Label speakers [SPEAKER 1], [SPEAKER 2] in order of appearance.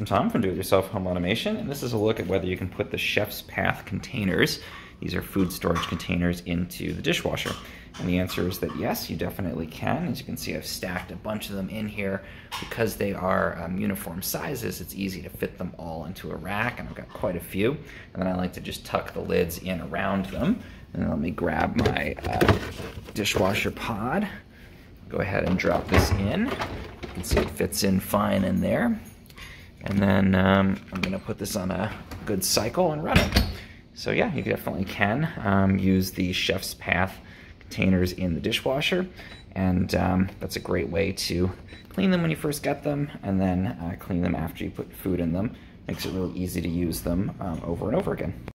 [SPEAKER 1] I'm Tom from Do It Yourself Home Automation, and this is a look at whether you can put the Chef's Path containers, these are food storage containers, into the dishwasher. And the answer is that yes, you definitely can. As you can see, I've stacked a bunch of them in here. Because they are um, uniform sizes, it's easy to fit them all into a rack, and I've got quite a few. And then I like to just tuck the lids in around them. And let me grab my uh, dishwasher pod. Go ahead and drop this in. You can see it fits in fine in there. And then um, I'm gonna put this on a good cycle and run it. So yeah, you definitely can um, use the Chef's Path containers in the dishwasher. And um, that's a great way to clean them when you first get them and then uh, clean them after you put food in them. Makes it really easy to use them um, over and over again.